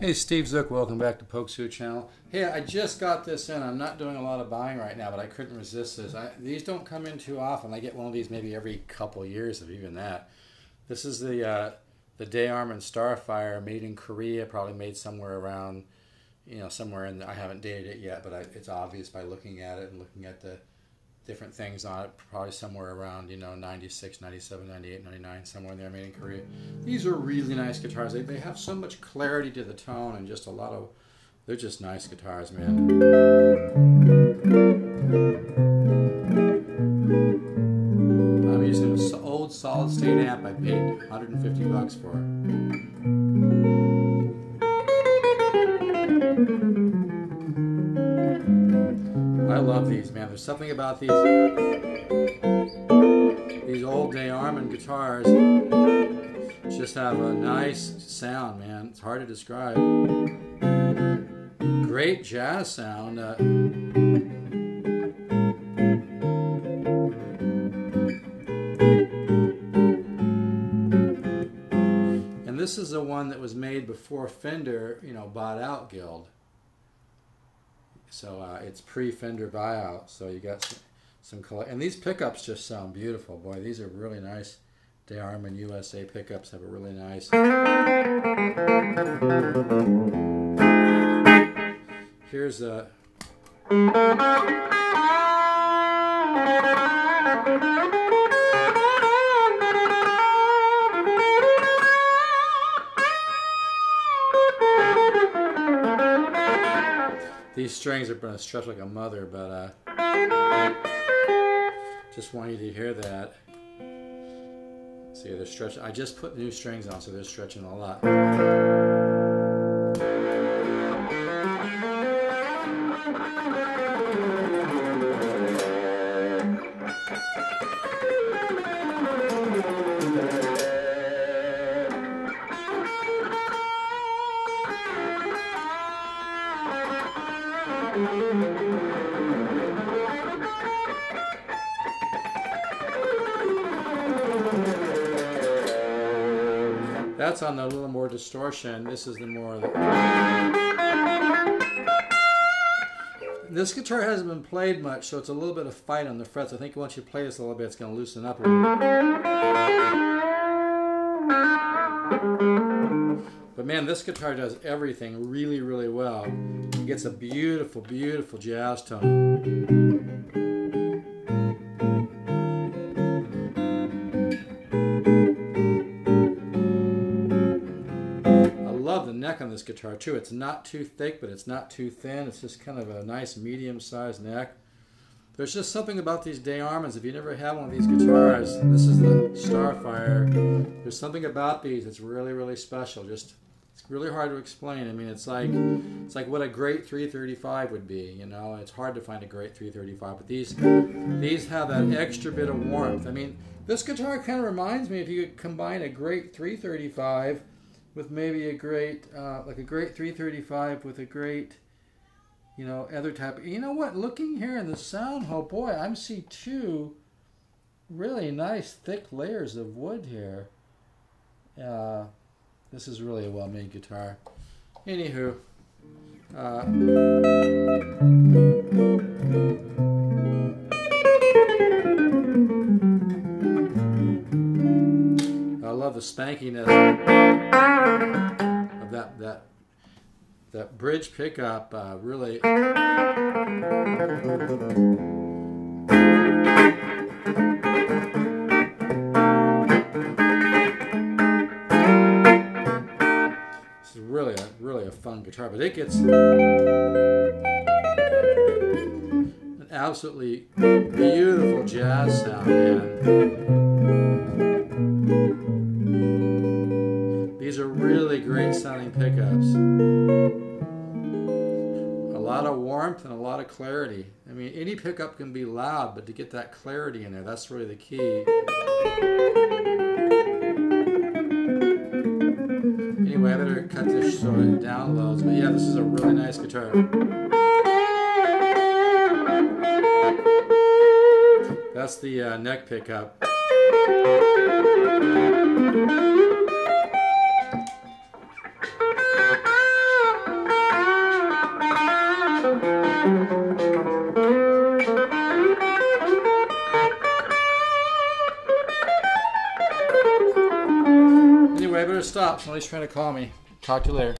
Hey, Steve Zook, welcome back to Suit Channel. Hey, I just got this in. I'm not doing a lot of buying right now, but I couldn't resist this. I, these don't come in too often. I get one of these maybe every couple years, if even that. This is the uh, the DeArmond Starfire, made in Korea, probably made somewhere around, you know, somewhere in. The, I haven't dated it yet, but I, it's obvious by looking at it and looking at the different things on it, probably somewhere around, you know, 96, 97, 98, 99, somewhere in there, made in Korea. These are really nice guitars. They, they have so much clarity to the tone and just a lot of, they're just nice guitars, man. I'm using an old solid state amp I paid 150 bucks for. I love these, man. There's something about these these old DeArmond guitars just have a nice sound, man. It's hard to describe. Great jazz sound. Uh, and this is the one that was made before Fender, you know, bought out Guild. So uh, it's pre-Fender buyout. So you got some, some color, and these pickups just sound beautiful. Boy, these are really nice. DeArmond USA pickups have a really nice. Here's a. These strings are going to stretch like a mother, but uh, just want you to hear that. See, they're stretching. I just put new strings on, so they're stretching a lot. That's on the little more distortion. This is the more. This guitar hasn't been played much, so it's a little bit of fight on the frets. I think once you play this a little bit, it's going to loosen up a little But man, this guitar does everything really, really well. It gets a beautiful, beautiful jazz tone. I love the neck on this guitar too. It's not too thick, but it's not too thin. It's just kind of a nice medium-sized neck. There's just something about these DeArmonds. If you never had one of these guitars, this is the Starfire. There's something about these that's really, really special. Just it's really hard to explain. I mean, it's like it's like what a great 335 would be. You know, it's hard to find a great 335, but these these have that extra bit of warmth. I mean, this guitar kind of reminds me if you combine a great 335 with maybe a great, uh, like a great 335 with a great, you know, other type. You know what? Looking here in the sound hole, boy, I'm see two really nice thick layers of wood here. Uh, this is really a well-made guitar. Anywho, uh, I love the spankiness of that that that bridge pickup. Uh, really. This is really a really a fun guitar, but it gets an absolutely beautiful jazz sound, man. These are really great sounding pickups. Of clarity. I mean, any pickup can be loud, but to get that clarity in there, that's really the key. Anyway, I better cut this so it downloads. But yeah, this is a really nice guitar. That's the uh, neck pickup. Stop. Somebody's trying to call me. Talk to you later.